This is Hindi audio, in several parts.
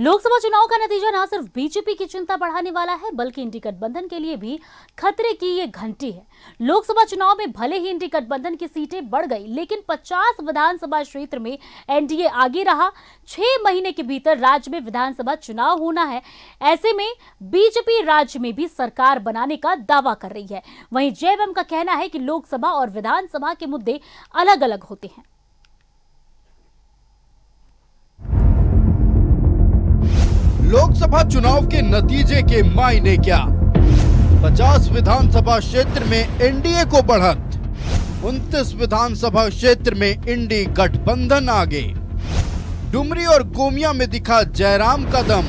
लोकसभा चुनाव का नतीजा न सिर्फ़ बीजेपी की चिंता बढ़ाने वाला है, बल्कि इंडी गठबंधन के लिए भी खतरे की ये घंटी है। लोकसभा चुनाव में भले ही इंडी गठबंधन की सीटें बढ़ गई, लेकिन 50 विधानसभा क्षेत्र में एनडीए आगे रहा। छह महीने के भीतर राज्य में विधानसभा चुनाव होना है। ऐसे में बीजेपी राज्य में भी सरकार बनाने का दावा कर रही है। वहीं जेएमएम का कहना है कि लोकसभा और विधानसभा के मुद्दे अलग अलग होते हैं। लोकसभा चुनाव के नतीजे के मायने क्या? 50 विधानसभा क्षेत्र में एनडीए को बढ़त। 29 विधानसभा क्षेत्र में इंडी गठबंधन आगे। डुमरी और गोमिया में दिखा जयराम का दम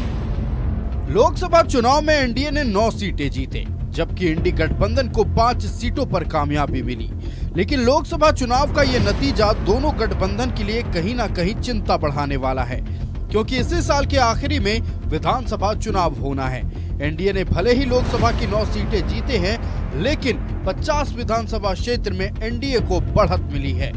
लोकसभा चुनाव में एनडीए ने 9 सीटें जीते, जबकि इंडी गठबंधन को पाँच सीटों पर कामयाबी मिली। लेकिन लोकसभा चुनाव का ये नतीजा दोनों गठबंधन के लिए कहीं ना कहीं चिंता बढ़ाने वाला है। क्योंकि इसी साल के आखिरी में विधानसभा चुनाव होना है। एनडीए ने भले ही लोकसभा की नौ सीटें जीते हैं, लेकिन 50 विधानसभा क्षेत्र में एनडीए को बढ़त मिली है।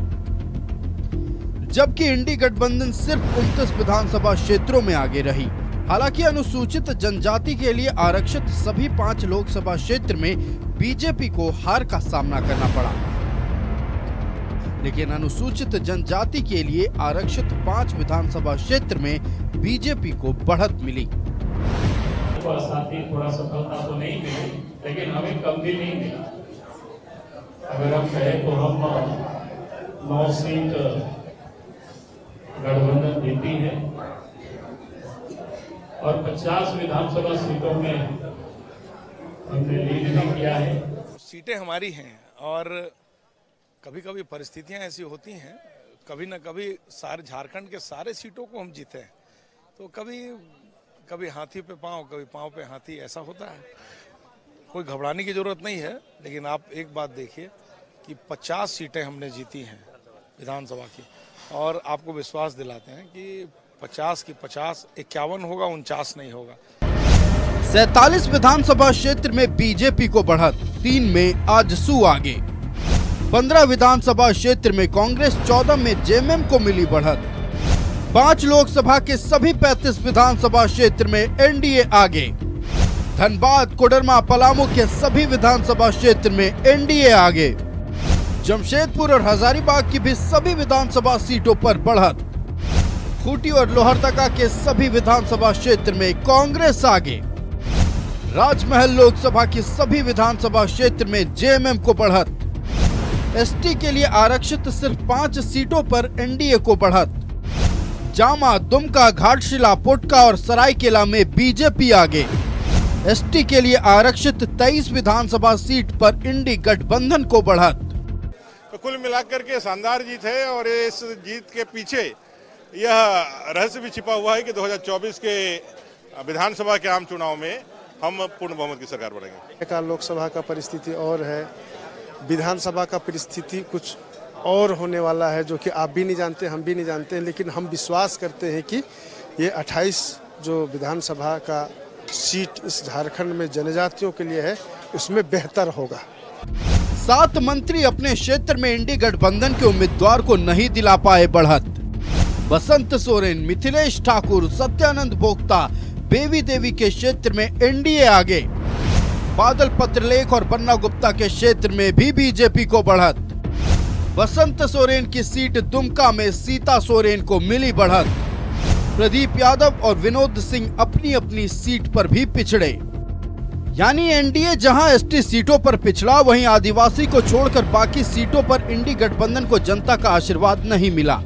जबकि इंडी गठबंधन सिर्फ़ उनतीस विधानसभा क्षेत्रों में आगे रही। हालाँकि अनुसूचित जनजाति के लिए आरक्षित सभी पाँच लोकसभा क्षेत्र में बीजेपी को हार का सामना करना पड़ा। लेकिन अनुसूचित जनजाति के लिए आरक्षित पाँच विधानसभा क्षेत्र में बीजेपी को बढ़त मिली। थोड़ा सफलता तो नहीं मिली लेकिन हमें कम भी नहीं मिला। अगर हम कहें तो हम नौ सीट गठबंधन जीती है। और 50 विधानसभा सीटों में हमने लीड भी किया है। सीटें हमारी हैं और कभी कभी परिस्थितियाँ ऐसी होती हैं, कभी न कभी सारे झारखंड के सारे सीटों को हम जीते हैं। तो कभी कभी हाथी पे पाँव, कभी पाँव पे हाथी, ऐसा होता है। कोई घबराने की ज़रूरत नहीं है, लेकिन आप एक बात देखिए कि 50 सीटें हमने जीती हैं विधानसभा की। और आपको विश्वास दिलाते हैं कि 50 की 50 इक्यावन होगा, उनचास नहीं होगा। सैतालीस विधानसभा क्षेत्र में बीजेपी को बढ़त, तीन में आज आजसू आगे। पंद्रह विधानसभा क्षेत्र में कांग्रेस चौदह में जेएमएम को मिली बढ़त। पाँच लोकसभा के सभी पैंतीस विधानसभा क्षेत्र में एनडीए आगे। धनबाद, कोडरमा, पलामू के सभी विधानसभा क्षेत्र में एनडीए आगे। जमशेदपुर और हजारीबाग की भी सभी विधानसभा सीटों पर बढ़त। खूटी और लोहरदगा के सभी विधानसभा क्षेत्र में कांग्रेस आगे। राजमहल लोकसभा की सभी विधानसभा क्षेत्र में जेएमएम को बढ़त। एसटी के लिए आरक्षित सिर्फ़ पाँच सीटों पर एनडीए को बढ़त। जामा दुमका घाटशिला पोटका और सरायकेला में बीजेपी आगे। एसटी के लिए आरक्षित तेईस विधानसभा सीट पर इंडी गठबंधन को बढ़त। तो कुल मिलाकर के शानदार जीत है और इस जीत के पीछे यह रहस्य भी छिपा हुआ है कि 2024 के विधानसभा के आम चुनाव में हम पूर्ण बहुमत की सरकार बनाएँगे लोकसभा का परिस्थिति और है। विधानसभा का परिस्थिति कुछ और होने वाला है जो कि आप भी नहीं जानते, हम भी नहीं जानते, लेकिन हम विश्वास करते हैं कि ये 28 जो विधानसभा का सीट इस झारखंड में जनजातियों के लिए है, उसमें बेहतर होगा। सात मंत्री अपने क्षेत्र में इंडी गठबंधन के उम्मीदवार को नहीं दिला पाए बढ़त। बसंत सोरेन, मिथिलेश ठाकुर, सत्यानंद बोक्ता बेवी देवी के क्षेत्र में एनडीए आगे। बादल पत्रलेख और बन्ना गुप्ता के क्षेत्र में भी बीजेपी को बढ़त। बसंत सोरेन की सीट दुमका में सीता सोरेन को मिली बढ़त। प्रदीप यादव और विनोद सिंह अपनी अपनी सीट पर भी पिछड़े। यानी एनडीए जहाँ एसटी सीटों पर पिछड़ा, वहीं आदिवासी को छोड़कर बाकी सीटों पर इंडी गठबंधन को जनता का आशीर्वाद नहीं मिला।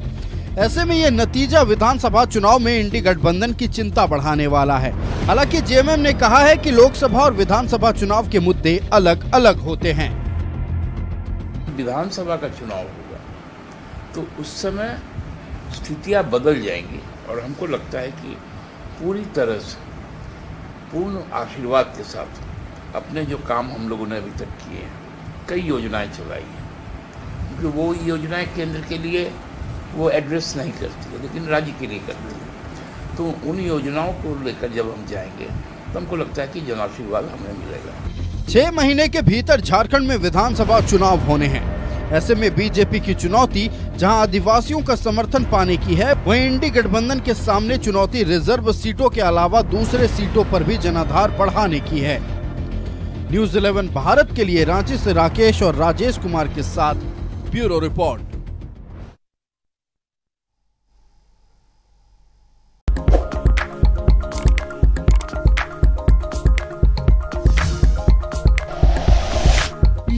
ऐसे में ये नतीजा विधानसभा चुनाव में इंडी गठबंधन की चिंता बढ़ाने वाला है। हालाँकि जेएमएम ने कहा है कि लोकसभा और विधानसभा चुनाव के मुद्दे अलग अलग होते हैं। विधानसभा का चुनाव होगा तो उस समय स्थितियाँ बदल जाएँगी और हमको लगता है कि पूरी तरह से, पूर्ण आशीर्वाद के साथ अपने जो काम हम लोगों ने अभी तक किए हैं, कई योजनाएँ चलाई हैं। क्योंकि वो योजनाएँ केंद्र के लिए वो एड्रेस नहीं करती है, लेकिन राज्य के लिए करती है। तो उन योजनाओं को लेकर जब हम जाएँगे तो हमको लगता है कि जन आशीर्वाद हमें मिलेगा। छह महीने के भीतर झारखंड में विधानसभा चुनाव होने हैं। ऐसे में बीजेपी की चुनौती, जहाँ आदिवासियों का समर्थन पाने की है, वहीं इंडी गठबंधन के सामने चुनौती रिज़र्व सीटों के अलावा दूसरे सीटों पर भी जनाधार बढ़ाने की है। न्यूज़ 11 भारत के लिए रांची से राकेश और राजेश कुमार के साथ bureau report.